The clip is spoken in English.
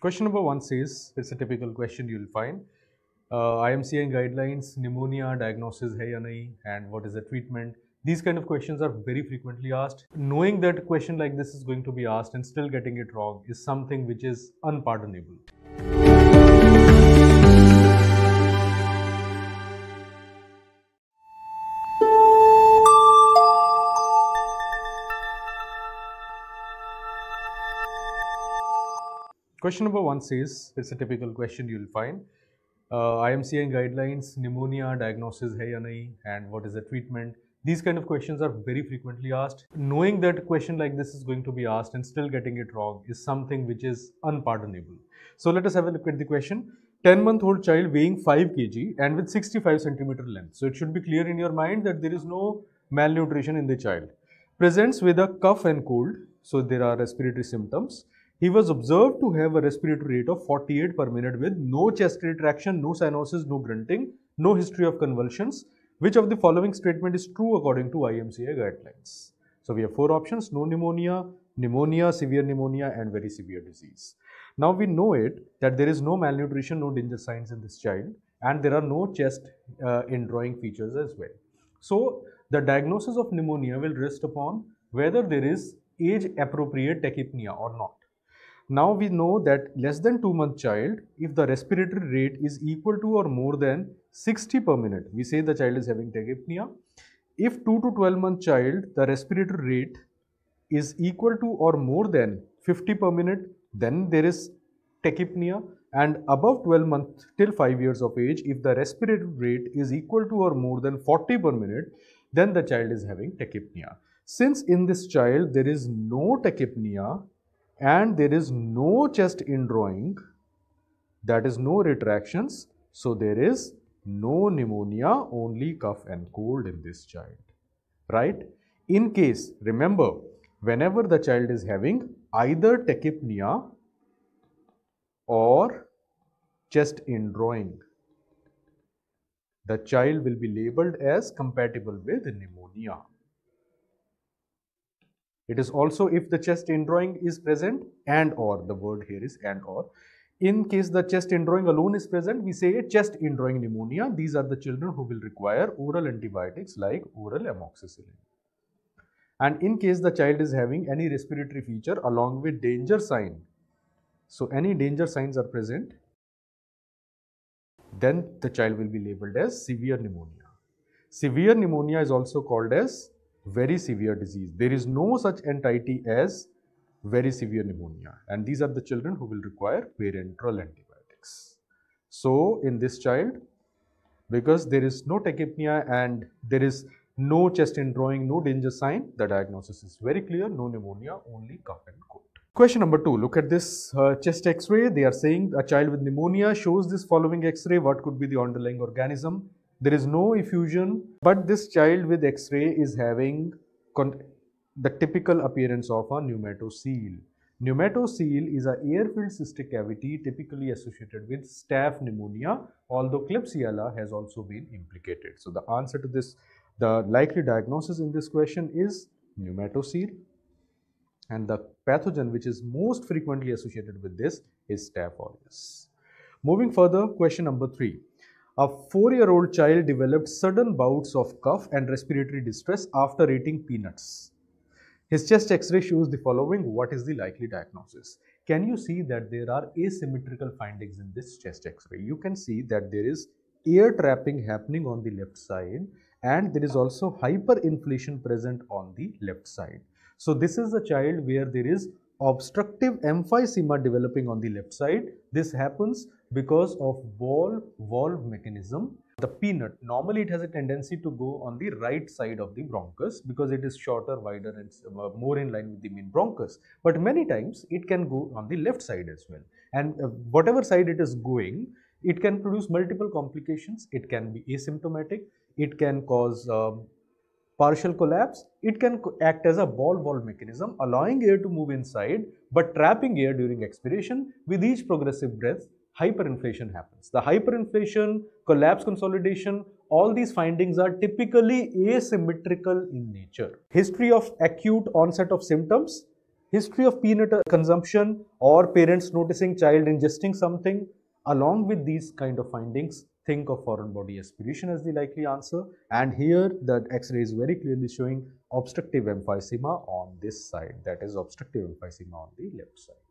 Question number one says it's a typical question you'll find. Uh, IMCI guidelines, pneumonia diagnosis hai ya nahi, and what is the treatment? These kind of questions are very frequently asked. Knowing that a question like this is going to be asked and still getting it wrong is something which is unpardonable. Question number one says it's a typical question you'll find. Uh, IMCI guidelines, pneumonia diagnosis hai ya nahi, and what is the treatment? These kind of questions are very frequently asked. Knowing that a question like this is going to be asked and still getting it wrong is something which is unpardonable. So let us have a look at the question. 10 month old child weighing 5 kg and with 65 centimeter length. So it should be clear in your mind that there is no malnutrition in the child. Presents with a cough and cold. So there are respiratory symptoms. He was observed to have a respiratory rate of 48 per minute with no chest retraction, no cyanosis, no grunting, no history of convulsions. Which of the following statement is true according to IMCI guidelines? So we have four options, no pneumonia, pneumonia, severe pneumonia and very severe disease. Now we know it that there is no malnutrition, no danger signs in this child and there are no chest uh, indrawing features as well. So the diagnosis of pneumonia will rest upon whether there is age appropriate tachypnea or not. Now we know that less than 2 month child, if the respiratory rate is equal to or more than 60 per minute, we say the child is having tachypnea. If 2 to 12 month child, the respiratory rate is equal to or more than 50 per minute, then there is tachypnea and above 12 month till 5 years of age, if the respiratory rate is equal to or more than 40 per minute, then the child is having tachypnea. Since in this child there is no tachypnea, and there is no chest indrawing, that is no retractions. So there is no pneumonia, only cough and cold in this child, right? In case, remember, whenever the child is having either tachypnea or chest indrawing, the child will be labeled as compatible with pneumonia. It is also if the chest indrawing is present and or, the word here is and or. In case the chest indrawing alone is present, we say chest indrawing pneumonia. These are the children who will require oral antibiotics like oral amoxicillin. And in case the child is having any respiratory feature along with danger sign, so any danger signs are present, then the child will be labeled as severe pneumonia. Severe pneumonia is also called as very severe disease. There is no such entity as very severe pneumonia and these are the children who will require parenteral antibiotics. So, in this child, because there is no tachypnea and there is no chest indrawing, no danger sign, the diagnosis is very clear, no pneumonia, only cough and cold. Question number two, look at this uh, chest x-ray. They are saying a child with pneumonia shows this following x-ray. What could be the underlying organism? There is no effusion, but this child with X-ray is having the typical appearance of a pneumatocele. Pneumatocele is an air-filled cystic cavity typically associated with staph pneumonia, although Klebsiella has also been implicated. So the answer to this, the likely diagnosis in this question is pneumatocele and the pathogen which is most frequently associated with this is Staph aureus. Moving further, question number 3. A four-year-old child developed sudden bouts of cough and respiratory distress after eating peanuts. His chest x-ray shows the following. What is the likely diagnosis? Can you see that there are asymmetrical findings in this chest x-ray? You can see that there is air trapping happening on the left side and there is also hyperinflation present on the left side. So this is a child where there is obstructive emphysema developing on the left side. This happens because of ball valve mechanism. The peanut, normally it has a tendency to go on the right side of the bronchus because it is shorter, wider and uh, more in line with the main bronchus. But many times it can go on the left side as well. And uh, whatever side it is going, it can produce multiple complications. It can be asymptomatic. It can cause um, partial collapse, it can act as a ball valve mechanism, allowing air to move inside but trapping air during expiration. With each progressive breath, hyperinflation happens. The hyperinflation, collapse consolidation, all these findings are typically asymmetrical in nature. History of acute onset of symptoms, history of peanut consumption or parents noticing child ingesting something along with these kind of findings think of foreign body aspiration as the likely answer. And here the x-ray is very clearly showing obstructive emphysema on this side. That is obstructive emphysema on the left side